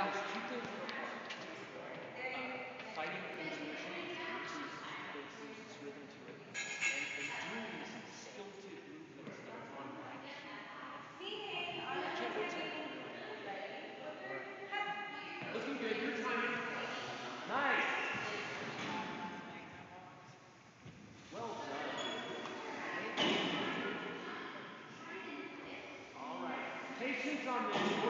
Miles, do fighting intuition increases there's rhythm to it, and, and doing these stilted movements that are on right? Looking good, your time. Nice. Well done. All right. Patience on this.